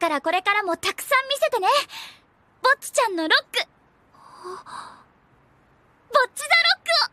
からこれからもたくさん見せてね。ぼっちちゃんのロック。ぼっちだロック